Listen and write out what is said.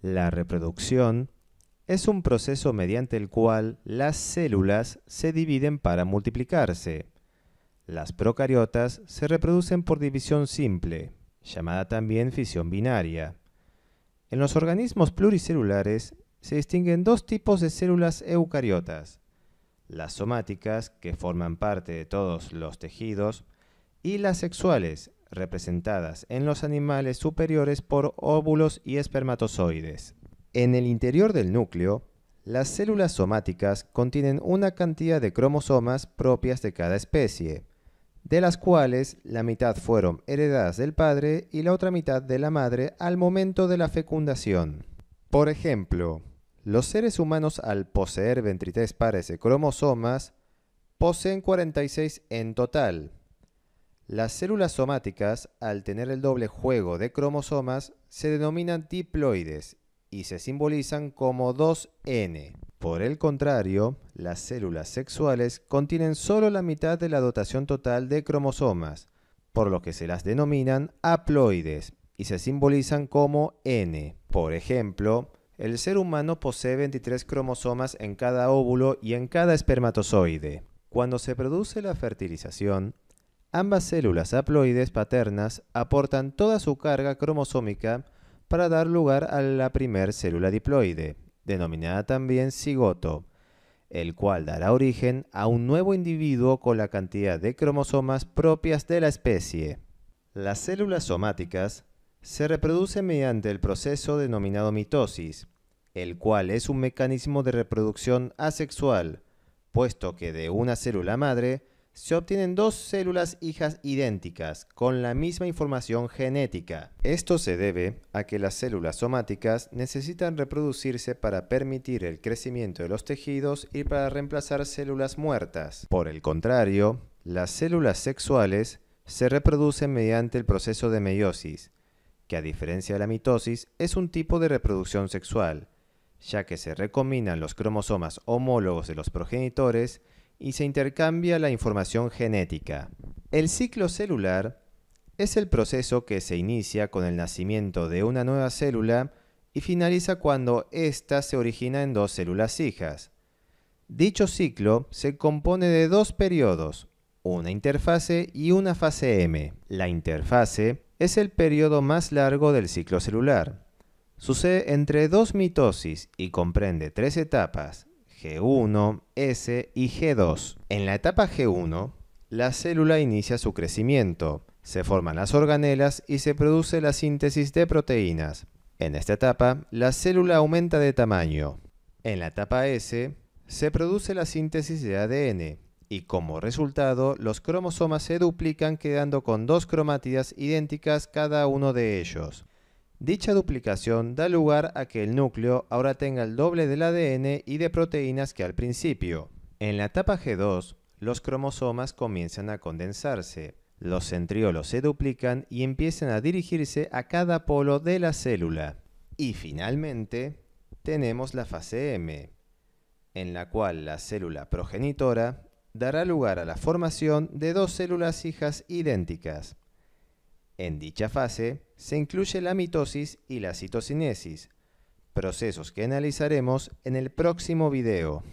La reproducción es un proceso mediante el cual las células se dividen para multiplicarse. Las procariotas se reproducen por división simple, llamada también fisión binaria. En los organismos pluricelulares se distinguen dos tipos de células eucariotas, las somáticas, que forman parte de todos los tejidos, y las sexuales, representadas en los animales superiores por óvulos y espermatozoides. En el interior del núcleo, las células somáticas contienen una cantidad de cromosomas propias de cada especie, de las cuales la mitad fueron heredadas del padre y la otra mitad de la madre al momento de la fecundación. Por ejemplo, los seres humanos al poseer 23 pares de cromosomas poseen 46 en total, las células somáticas, al tener el doble juego de cromosomas, se denominan diploides y se simbolizan como 2N. Por el contrario, las células sexuales contienen solo la mitad de la dotación total de cromosomas, por lo que se las denominan haploides y se simbolizan como N. Por ejemplo, el ser humano posee 23 cromosomas en cada óvulo y en cada espermatozoide. Cuando se produce la fertilización, Ambas células haploides paternas aportan toda su carga cromosómica para dar lugar a la primer célula diploide, denominada también cigoto, el cual dará origen a un nuevo individuo con la cantidad de cromosomas propias de la especie. Las células somáticas se reproducen mediante el proceso denominado mitosis, el cual es un mecanismo de reproducción asexual, puesto que de una célula madre se obtienen dos células hijas idénticas, con la misma información genética. Esto se debe a que las células somáticas necesitan reproducirse para permitir el crecimiento de los tejidos y para reemplazar células muertas. Por el contrario, las células sexuales se reproducen mediante el proceso de meiosis, que a diferencia de la mitosis es un tipo de reproducción sexual, ya que se recombinan los cromosomas homólogos de los progenitores y se intercambia la información genética. El ciclo celular es el proceso que se inicia con el nacimiento de una nueva célula y finaliza cuando ésta se origina en dos células hijas. Dicho ciclo se compone de dos periodos, una interfase y una fase M. La interfase es el periodo más largo del ciclo celular. Sucede entre dos mitosis y comprende tres etapas, G1, S y G2. En la etapa G1, la célula inicia su crecimiento, se forman las organelas y se produce la síntesis de proteínas. En esta etapa, la célula aumenta de tamaño. En la etapa S, se produce la síntesis de ADN y como resultado los cromosomas se duplican quedando con dos cromátidas idénticas cada uno de ellos. Dicha duplicación da lugar a que el núcleo ahora tenga el doble del ADN y de proteínas que al principio. En la etapa G2, los cromosomas comienzan a condensarse, los centriolos se duplican y empiezan a dirigirse a cada polo de la célula. Y finalmente, tenemos la fase M, en la cual la célula progenitora dará lugar a la formación de dos células hijas idénticas. En dicha fase se incluye la mitosis y la citocinesis, procesos que analizaremos en el próximo video.